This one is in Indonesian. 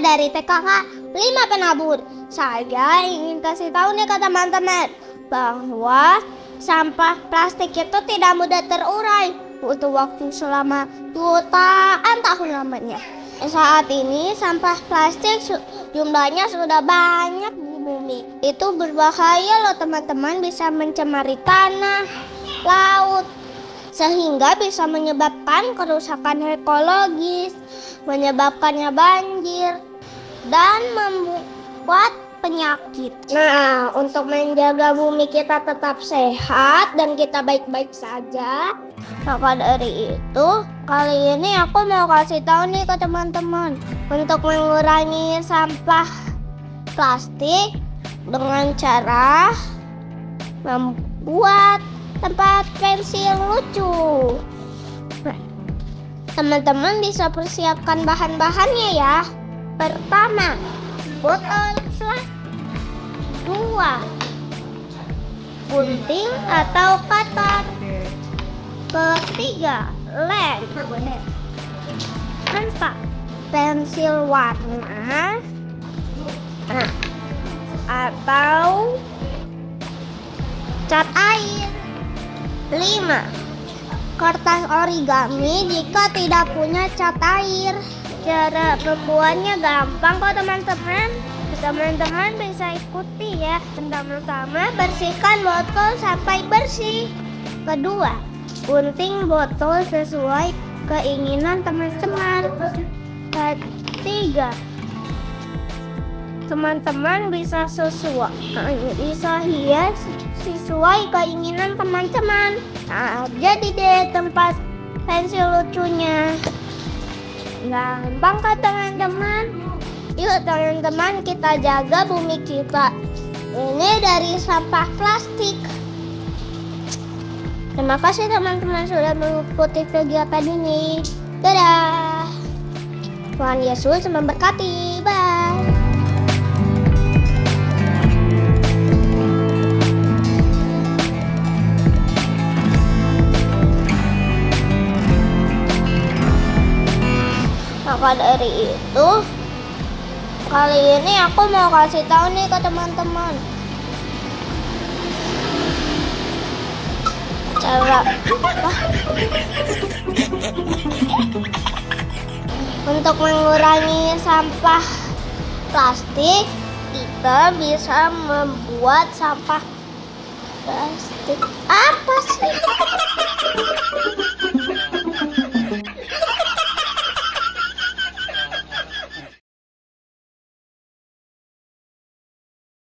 dari TKK 5 Penabur. Saya ingin kasih tahu nih ke teman-teman bahwa sampah plastik itu tidak mudah terurai. Butuh waktu selama jutaan tahun lamanya. Saat ini sampah plastik jumlahnya sudah banyak di bumi. Itu berbahaya loh teman-teman bisa mencemari tanah, laut, sehingga bisa menyebabkan kerusakan ekologis, menyebabkannya banjir, dan membuat penyakit. Nah, untuk menjaga bumi kita tetap sehat dan kita baik-baik saja, maka dari itu kali ini aku mau kasih tahu nih ke teman-teman untuk mengurangi sampah plastik dengan cara membuat tempat pensil lucu. Teman-teman bisa persiapkan bahan-bahannya ya. Pertama, botol plastik. Dua, gunting atau cutter. Ketiga, lem. Empat, pensil warna. Nah, atau cat air. 5. Kertas origami jika tidak punya cat air. Cara membuatnya gampang kok teman-teman. Teman-teman bisa ikuti ya. Pertama-tama bersihkan botol sampai bersih. Kedua, gunting botol sesuai keinginan teman-teman. Ketiga, teman-teman bisa sesuai bisa hias sesuai keinginan teman-teman. Nah, jadi deh tempat pensil lucunya. Gampang kan teman-teman? Yuk teman-teman kita jaga bumi kita. Ini dari sampah plastik. Terima kasih teman-teman sudah mengikuti kegiatan ini. Dadah. Tuhan Yesus memberkati. Bye. Maka dari itu? Kali ini aku mau kasih tahu nih ke teman-teman. Cara untuk mengurangi sampah plastik kita bisa membuat sampah plastik. Apa sih